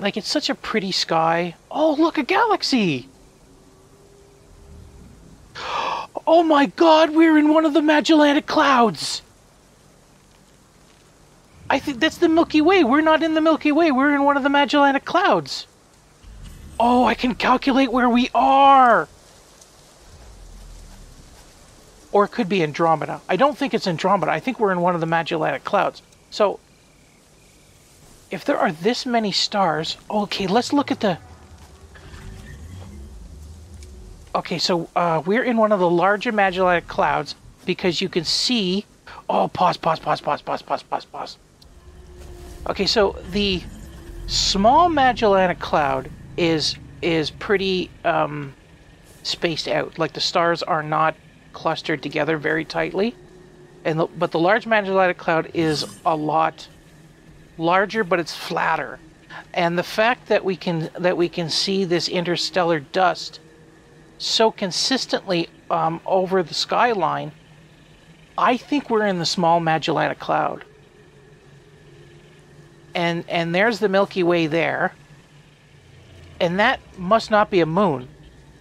Like it's such a pretty sky. Oh, look, a galaxy! Oh my god, we're in one of the Magellanic Clouds! I think that's the Milky Way. We're not in the Milky Way. We're in one of the Magellanic Clouds. Oh, I can calculate where we are! Or it could be Andromeda. I don't think it's Andromeda. I think we're in one of the Magellanic Clouds. So, if there are this many stars... Okay, let's look at the... Okay, so uh, we're in one of the larger Magellanic Clouds because you can see... Oh, pause, pause, pause, pause, pause, pause, pause, pause. Okay, so the small Magellanic Cloud is is pretty um, spaced out. Like the stars are not clustered together very tightly, and the, but the Large Magellanic Cloud is a lot larger, but it's flatter. And the fact that we can that we can see this interstellar dust so consistently um, over the skyline, I think we're in the small Magellanic Cloud. And and there's the Milky Way there. And that must not be a moon.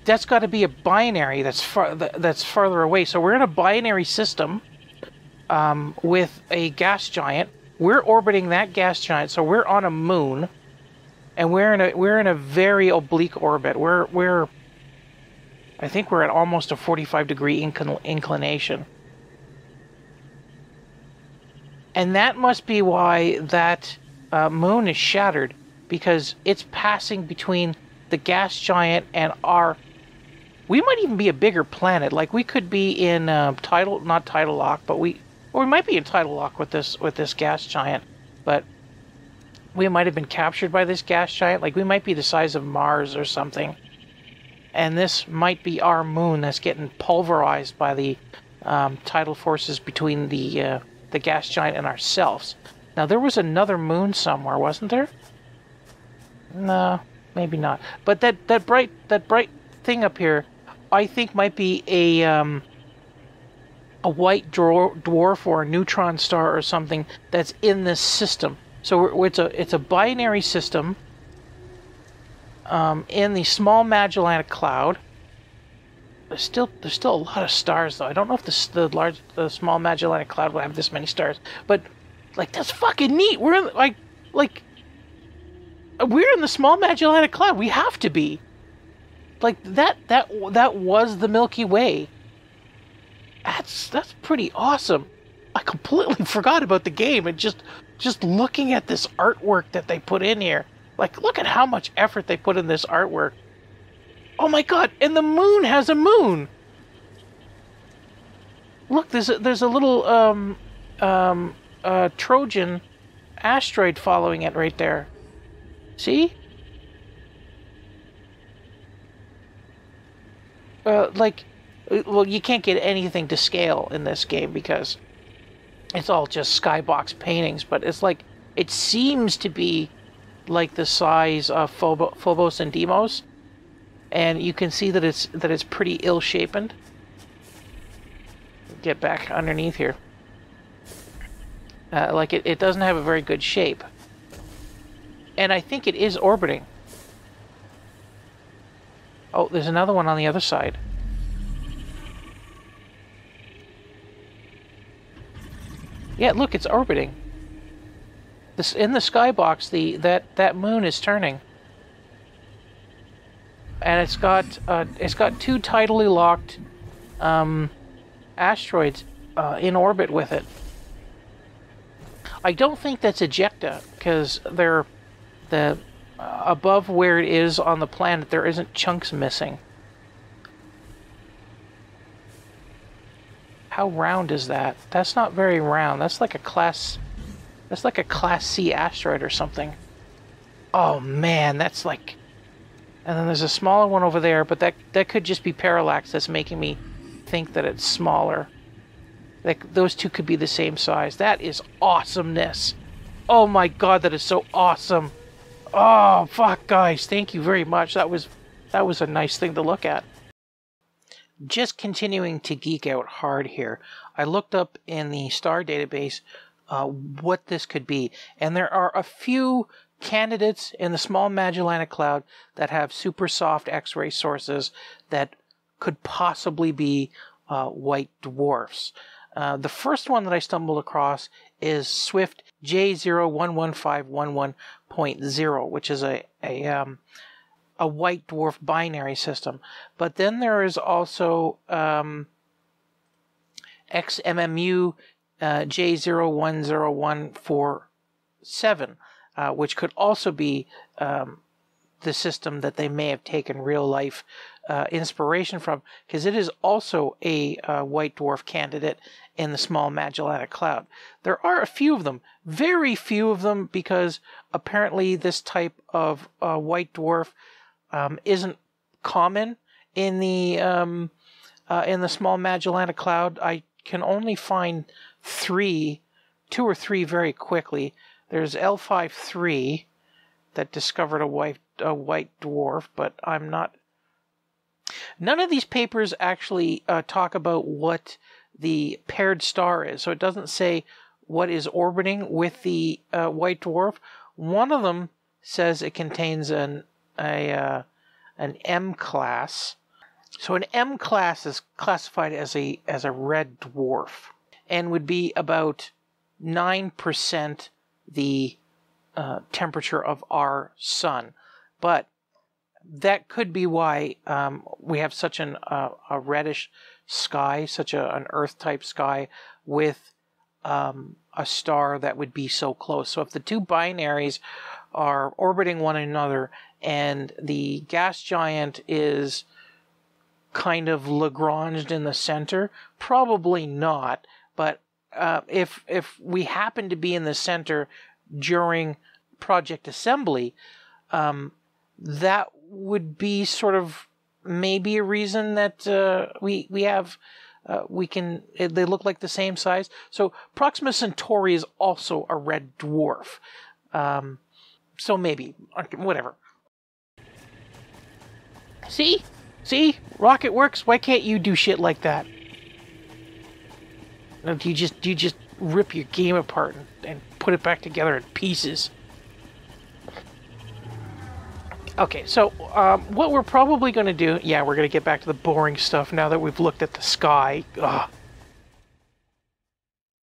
That's got to be a binary that's far that's farther away. So we're in a binary system um, with a gas giant. We're orbiting that gas giant, so we're on a moon, and we're in a we're in a very oblique orbit. We're we're I think we're at almost a 45 degree incl- inclination. And that must be why that uh, moon is shattered, because it's passing between the gas giant and our. We might even be a bigger planet. Like we could be in uh, tidal, not tidal lock, but we, or we might be in tidal lock with this with this gas giant. But we might have been captured by this gas giant. Like we might be the size of Mars or something and this might be our moon that's getting pulverized by the um, tidal forces between the uh, the gas giant and ourselves. Now there was another moon somewhere, wasn't there? No, maybe not. But that that bright that bright thing up here, I think might be a um, a white dwarf or a neutron star or something that's in this system. So it's a it's a binary system um, in the small Magellanic Cloud. There's still there's still a lot of stars though. I don't know if the the large the small Magellanic Cloud will have this many stars, but like that's fucking neat. We're in, like like we're in the small Magellanic Cloud. We have to be. Like that that that was the Milky Way. That's that's pretty awesome. I completely forgot about the game and just just looking at this artwork that they put in here. Like, look at how much effort they put in this artwork. Oh my god, and the moon has a moon! Look, there's a, there's a little um, um, uh, Trojan asteroid following it right there. See? Uh, like, well, you can't get anything to scale in this game because it's all just skybox paintings, but it's like, it seems to be like the size of Phobos and Deimos, and you can see that it's that it's pretty ill-shapen. Get back underneath here. Uh, like it, it doesn't have a very good shape. And I think it is orbiting. Oh, there's another one on the other side. Yeah, look, it's orbiting. This in the skybox, the that that moon is turning, and it's got uh, it's got two tidally locked um, asteroids uh, in orbit with it. I don't think that's ejecta because they're the uh, above where it is on the planet. There isn't chunks missing. How round is that? That's not very round. That's like a class that's like a Class C asteroid or something. Oh man, that's like... And then there's a smaller one over there, but that, that could just be parallax that's making me think that it's smaller. Like, those two could be the same size. That is awesomeness. Oh my god, that is so awesome. Oh, fuck, guys. Thank you very much. That was, that was a nice thing to look at. Just continuing to geek out hard here. I looked up in the star database uh, what this could be. And there are a few candidates in the small Magellanic Cloud that have super soft X-ray sources that could possibly be uh, white dwarfs. Uh, the first one that I stumbled across is Swift J011511.0, which is a a um, a white dwarf binary system. But then there is also um, XMMU uh, J010147, uh, which could also be um, the system that they may have taken real life uh, inspiration from, because it is also a uh, white dwarf candidate in the small Magellanic Cloud. There are a few of them, very few of them, because apparently this type of uh, white dwarf um, isn't common in the um, uh, in the small Magellanic Cloud. I can only find three, two or three very quickly. There's L53 that discovered a white a white dwarf, but I'm not. None of these papers actually uh, talk about what the paired star is, so it doesn't say what is orbiting with the uh, white dwarf. One of them says it contains an a uh, an M class. So an M class is classified as a as a red dwarf and would be about nine percent the uh, temperature of our sun. But that could be why um, we have such an, uh, a reddish sky, such a, an Earth type sky with um, a star that would be so close. So if the two binaries are orbiting one another and the gas giant is kind of Lagranged in the center, probably not. But uh, if if we happen to be in the center during project assembly, um, that would be sort of maybe a reason that uh, we we have uh, we can they look like the same size. So Proxima Centauri is also a red dwarf. Um, so maybe whatever. See, see, rocket works. Why can't you do shit like that? You just do you just rip your game apart and, and put it back together in pieces? Okay, so um, what we're probably going to do, yeah, we're going to get back to the boring stuff now that we've looked at the sky. Ugh.